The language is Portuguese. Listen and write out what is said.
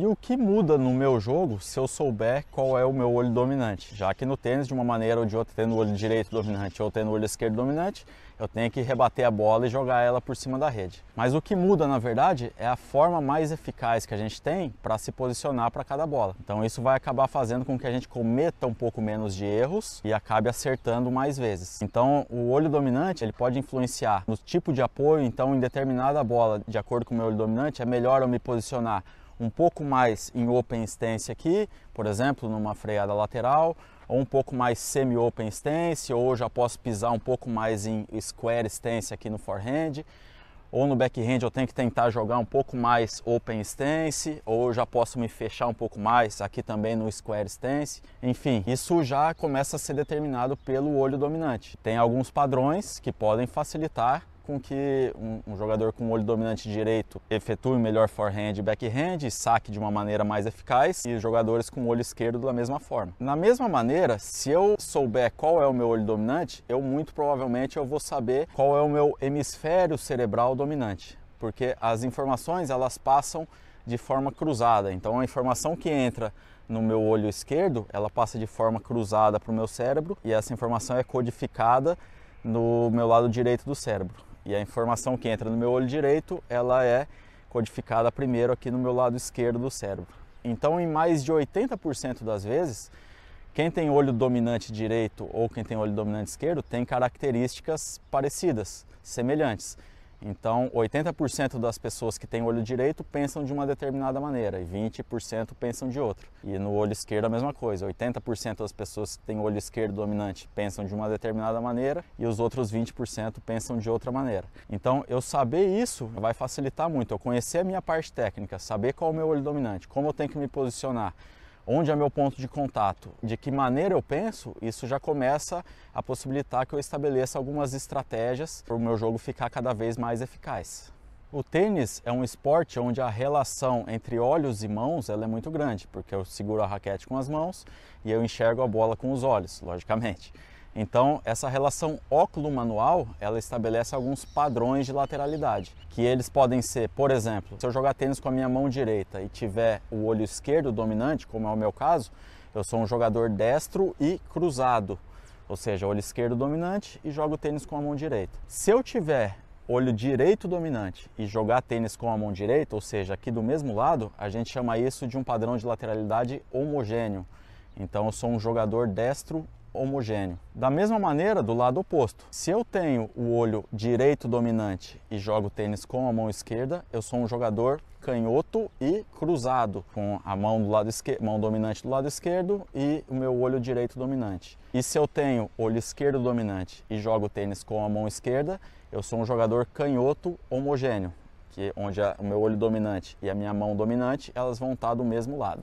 E o que muda no meu jogo se eu souber qual é o meu olho dominante? Já que no tênis, de uma maneira ou de outra, tendo o olho direito dominante ou tendo o olho esquerdo dominante, eu tenho que rebater a bola e jogar ela por cima da rede. Mas o que muda, na verdade, é a forma mais eficaz que a gente tem para se posicionar para cada bola. Então isso vai acabar fazendo com que a gente cometa um pouco menos de erros e acabe acertando mais vezes. Então o olho dominante ele pode influenciar no tipo de apoio. Então em determinada bola, de acordo com o meu olho dominante, é melhor eu me posicionar um pouco mais em open stance aqui, por exemplo, numa freada lateral, ou um pouco mais semi-open stance, ou já posso pisar um pouco mais em square stance aqui no forehand, ou no backhand eu tenho que tentar jogar um pouco mais open stance, ou já posso me fechar um pouco mais aqui também no square stance. Enfim, isso já começa a ser determinado pelo olho dominante. Tem alguns padrões que podem facilitar com que um, um, jogador com olho dominante direito efetue melhor forehand e backhand e saque de uma maneira mais eficaz e jogadores com olho esquerdo da mesma forma. Na mesma maneira, se eu souber qual é o meu olho dominante, eu muito provavelmente eu vou saber qual é o meu hemisfério cerebral dominante, porque as informações elas passam de forma cruzada. Então a informação que entra no meu olho esquerdo, ela passa de forma cruzada para o meu cérebro e essa informação é codificada no meu lado direito do cérebro. E a informação que entra no meu olho direito, ela é codificada primeiro aqui no meu lado esquerdo do cérebro. Então, em mais de 80% das vezes, quem tem olho dominante direito ou quem tem olho dominante esquerdo tem características parecidas, semelhantes. Então, 80% das pessoas que têm olho direito pensam de uma determinada maneira e 20% pensam de outra. E no olho esquerdo a mesma coisa, 80% das pessoas que têm olho esquerdo dominante pensam de uma determinada maneira e os outros 20% pensam de outra maneira. Então, eu saber isso vai facilitar muito, eu conhecer a minha parte técnica, saber qual é o meu olho dominante, como eu tenho que me posicionar, onde é meu ponto de contato, de que maneira eu penso, isso já começa a possibilitar que eu estabeleça algumas estratégias para o meu jogo ficar cada vez mais eficaz. O tênis é um esporte onde a relação entre olhos e mãos ela é muito grande, porque eu seguro a raquete com as mãos e eu enxergo a bola com os olhos, logicamente. Então, essa relação óculo-manual, ela estabelece alguns padrões de lateralidade, que eles podem ser, por exemplo, se eu jogar tênis com a minha mão direita e tiver o olho esquerdo dominante, como é o meu caso, eu sou um jogador destro e cruzado, ou seja, olho esquerdo dominante e jogo tênis com a mão direita. Se eu tiver olho direito dominante e jogar tênis com a mão direita, ou seja, aqui do mesmo lado, a gente chama isso de um padrão de lateralidade homogêneo. Então eu sou um jogador destro homogêneo. Da mesma maneira, do lado oposto, se eu tenho o olho direito dominante e jogo tênis com a mão esquerda, eu sou um jogador canhoto e cruzado, com a mão do lado esquerdo, mão dominante do lado esquerdo e o meu olho direito dominante. E se eu tenho olho esquerdo dominante e jogo tênis com a mão esquerda, eu sou um jogador canhoto homogêneo, que onde o meu olho dominante e a minha mão dominante, elas vão estar do mesmo lado.